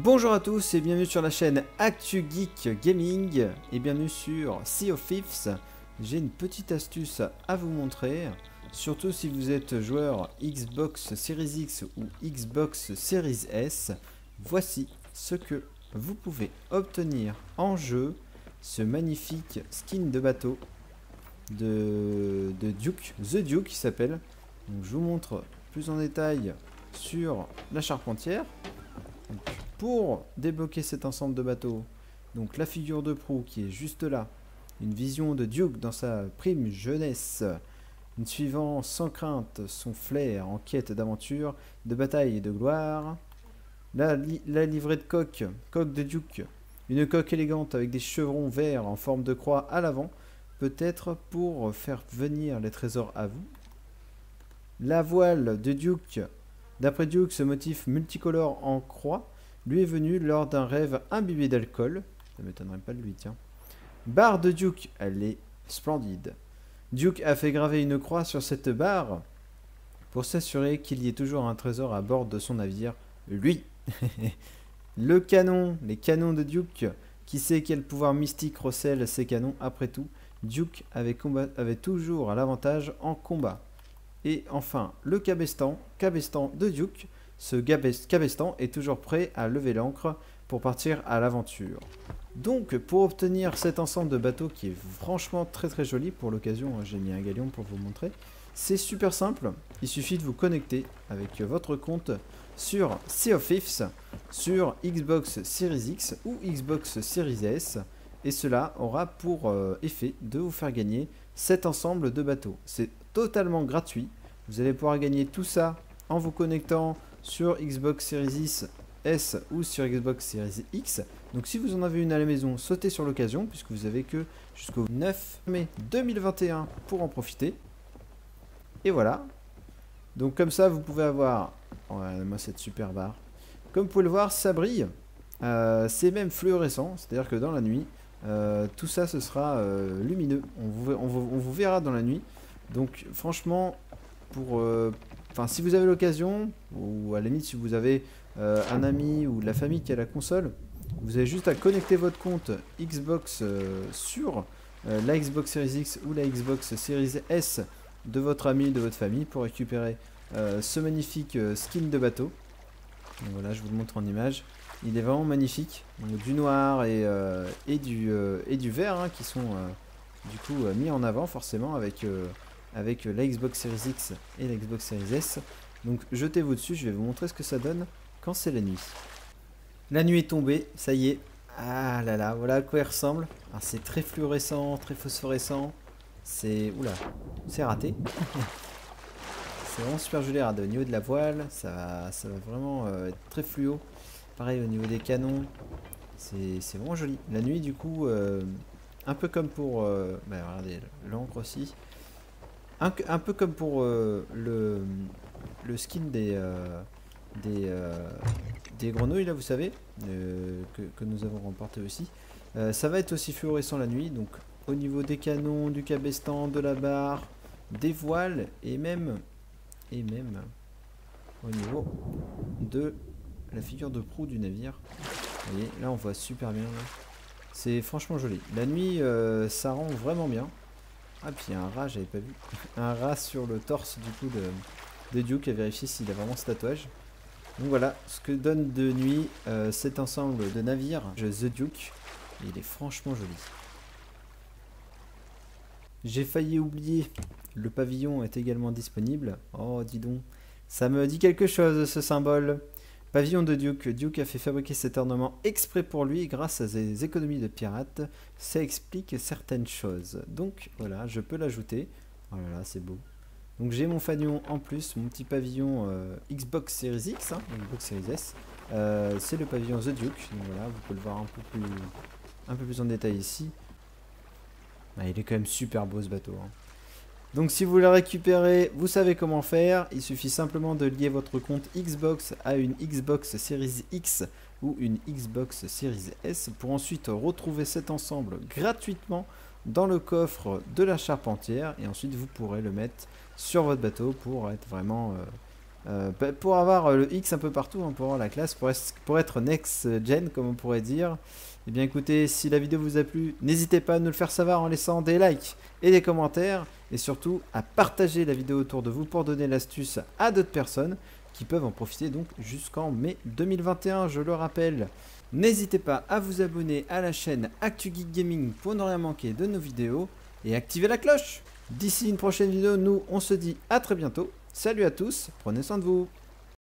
Bonjour à tous et bienvenue sur la chaîne Actu Geek Gaming et bienvenue sur Sea of Thieves. J'ai une petite astuce à vous montrer, surtout si vous êtes joueur Xbox Series X ou Xbox Series S. Voici ce que vous pouvez obtenir en jeu, ce magnifique skin de bateau de, de Duke, The Duke qui s'appelle. je vous montre plus en détail sur la charpentière. Pour débloquer cet ensemble de bateaux, donc la figure de proue qui est juste là, une vision de Duke dans sa prime jeunesse, une suivant sans crainte son flair en quête d'aventure, de bataille et de gloire, la, la livrée de coque, coque de Duke, une coque élégante avec des chevrons verts en forme de croix à l'avant, peut-être pour faire venir les trésors à vous. La voile de Duke. D'après Duke, ce motif multicolore en croix lui est venu lors d'un rêve imbibé d'alcool. Ça m'étonnerait pas de lui, tiens. Barre de Duke, elle est splendide. Duke a fait graver une croix sur cette barre pour s'assurer qu'il y ait toujours un trésor à bord de son navire. Lui Le canon, les canons de Duke. Qui sait quel pouvoir mystique recèle ces canons Après tout, Duke avait, avait toujours l'avantage en combat. Et enfin, le cabestan, cabestan de Duke. Ce cabestan est toujours prêt à lever l'ancre pour partir à l'aventure. Donc, pour obtenir cet ensemble de bateaux qui est franchement très très joli, pour l'occasion, hein, j'ai mis un galion pour vous montrer, c'est super simple. Il suffit de vous connecter avec votre compte sur Sea of Thieves, sur Xbox Series X ou Xbox Series S. Et cela aura pour euh, effet de vous faire gagner cet ensemble de bateaux. C'est totalement gratuit. Vous allez pouvoir gagner tout ça en vous connectant sur Xbox Series S ou sur Xbox Series X. Donc si vous en avez une à la maison, sautez sur l'occasion puisque vous avez que jusqu'au 9 mai 2021 pour en profiter. Et voilà. Donc comme ça, vous pouvez avoir... moi cette super barre. Comme vous pouvez le voir, ça brille. Euh, c'est même fluorescent, c'est-à-dire que dans la nuit, euh, tout ça ce sera euh, lumineux. On vous, on vous verra dans la nuit. Donc franchement, pour, enfin, si vous avez l'occasion, ou à la limite si vous avez euh, un ami ou de la famille qui a la console, vous avez juste à connecter votre compte Xbox euh, sur la Xbox Series X ou la Xbox Series S de votre ami, de votre famille pour récupérer ce magnifique skin de bateau. voilà, je vous le montre en image. Il est vraiment magnifique. du noir et, et, du, et du vert hein, qui sont du coup mis en avant forcément avec avec la Xbox Series X et la Xbox Series S. Donc jetez-vous dessus, je vais vous montrer ce que ça donne quand c'est la nuit. La nuit est tombée, ça y est. Ah là là, voilà à quoi il ressemble. c'est très fluorescent, très phosphorescent. C'est... Oula, c'est raté. c'est vraiment super joli. Au niveau de la voile, ça va, ça va vraiment euh, être très fluo. Pareil au niveau des canons. C'est vraiment joli. La nuit du coup, euh, un peu comme pour... Euh, bah, regardez, l'encre aussi. Un, peu comme pour euh, le, skin des, euh, euh, des grenouilles, là, vous savez, que, nous avons remporté aussi. ça va être aussi fluorescent la nuit, donc au niveau des canons, du cabestan, de la barre, des voiles, et même, et même au niveau de la figure de proue du navire. Vous voyez, là on voit super bien. C'est franchement joli. La nuit, ça rend vraiment bien. Ah, puis il y a un rat, j'avais pas vu. Un rat sur le torse du coup de, de Duke à vérifier s'il a vraiment ce tatouage. Donc voilà ce que donne de nuit euh, cet ensemble de navires, The Duke. Il est franchement joli. J'ai failli oublier, le pavillon est également disponible. Oh, dis donc, ça me dit quelque chose ce symbole. Pavillon de Duke. Duke a fait fabriquer cet ornement exprès pour lui grâce à des économies de pirates. Ça explique certaines choses. Donc voilà, je peux l'ajouter. Oh là là, c'est beau. Donc j'ai mon fanion en plus, mon petit pavillon euh, Xbox Series X, hein, Xbox Series S. Euh, c'est le pavillon The Duke. Donc voilà, vous pouvez le voir un peu plus, en détail ici. Ah, il est quand même super beau ce bateau. Hein. Donc si vous le récupérez, vous savez comment faire. Il suffit simplement de lier votre compte Xbox à une Xbox Series X ou une Xbox Series S pour ensuite retrouver cet ensemble gratuitement dans le coffre de la charpentière et ensuite vous pourrez le mettre sur votre bateau pour être vraiment euh, euh, pour avoir le X un peu partout, hein, pour avoir la classe, pour, pour être next-gen, comme on pourrait dire. Eh bien écoutez, si la vidéo vous a plu, n'hésitez pas à nous le faire savoir en laissant des likes et des commentaires. Et surtout à partager la vidéo autour de vous pour donner l'astuce à d'autres personnes qui peuvent en profiter donc jusqu'en mai 2021, je le rappelle. N'hésitez pas à vous abonner à la chaîne ActuGeek Gaming pour ne rien manquer de nos vidéos et activer la cloche. D'ici une prochaine vidéo, nous on se dit à très bientôt. Salut à tous, prenez soin de vous.